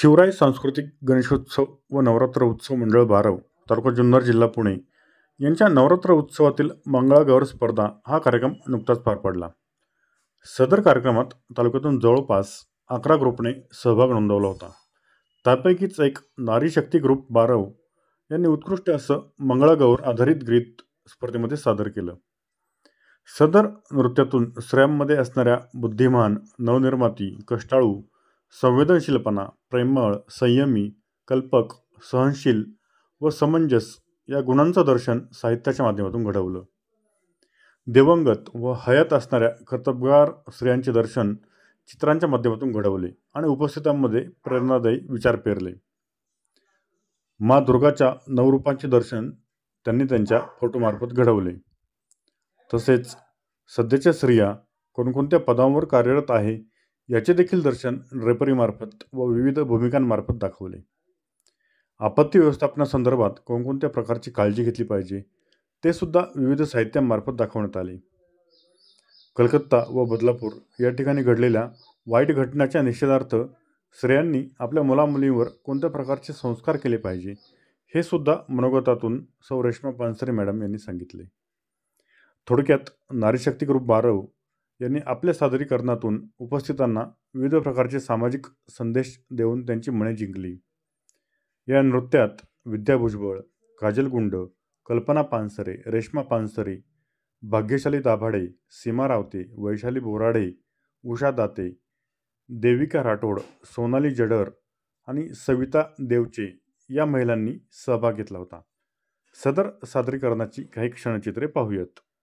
शिवराय सांस्कृतिक गणेशोत्सव व नवरात्र उत्सव मंडळ बारव तालुका जुन्नर जिल्हा पुणे. यांच्या नवरात्र उत्सवातील मंगळागौर स्पर्धा हा कार्यक्रम नुकताच पार पडला. सदर कार्यक्रमात तालुक्यातून जवळपास अकरा ग्रुपने सहभाग नोंदवला होता. त्यापैकीच एक नारी शक्ती ग्रुप बारव यांनी उत्कृष्ट असं मंगळागौर आधारित गीत स्पर्धेमध्ये सादर केलं. सदर नृत्यातून स्त्रियांमध्ये असणाऱ्या बुद्धिमान नवनिर्माती कष्टाळू संवेदनशीलपणा प्रेमळ संयमी कल्पक सहनशील व समंजस या गुणांचं दर्शन साहित्याच्या माध्यमातून घडवलं. दिवंगत व हयात असणाऱ्या कर्तबगार स्त्रियांचे दर्शन चित्रांच्या माध्यमातून घडवले आणि उपस्थितांमध्ये प्रेरणादायी विचार पेरले. मा दुर्गाच्या नवरूपांचे दर्शन त्यांनी त्यांच्या फोटोमार्फत घडवले. तसेच सध्याच्या स्त्रिया कोणकोणत्या पदांवर कार्यरत आहे याचे देखील दर्शन ड्रेपरीमार्फत व विविध भूमिकांमार्फत दाखवले. आपत्ती व्यवस्थापनासंदर्भात कोणकोणत्या प्रकारची काळजी घेतली पाहिजे ते सुद्धा विविध साहित्यांमार्फत दाखवण्यात आले. कलकत्ता व बदलापूर या ठिकाणी घडलेल्या वाईट घटनाच्या निषेधार्थ स्त्रियांनी आपल्या मुलामुलींवर कोणत्या प्रकारचे संस्कार केले पाहिजे हे सुद्धा मनोगतातून सौ रेश्मा पानसरे मॅडम यांनी सांगितले. थोडक्यात नारीशक्ती ग्रुप बारव यांनी आपल्या सादरीकरणातून उपस्थितांना विविध प्रकारचे सामाजिक संदेश देऊन त्यांची मने जिंकली. या नृत्यात विद्या भुजबळ काजल गुंड कल्पना पानसरे रेश्मा पानसरे भाग्यशाली दाभाडे सीमा रावते वैशाली बोराडे उषा दाते देविका राठोड सोनाली जडर आणि सविता देवचे या महिलांनी सहभाग घेतला होता. सदर सादरीकरणाची काही क्षणचित्रे पाहूयात.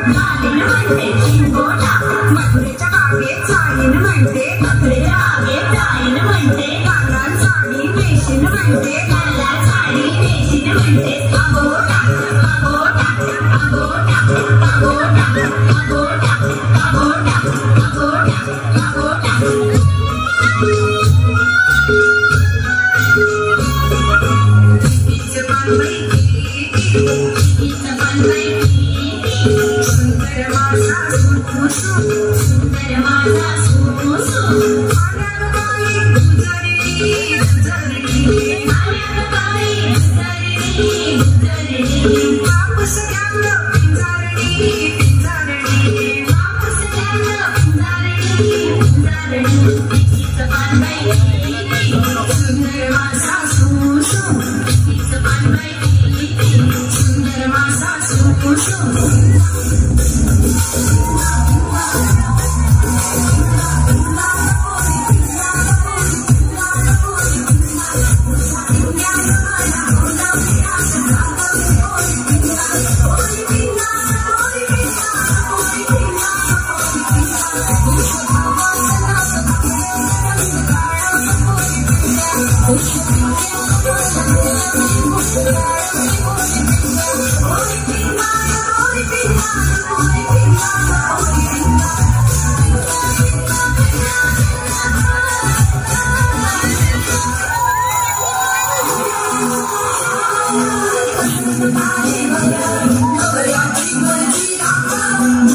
Pagoda, pagoda, pagoda, pagoda, pagoda. Yeah. Thank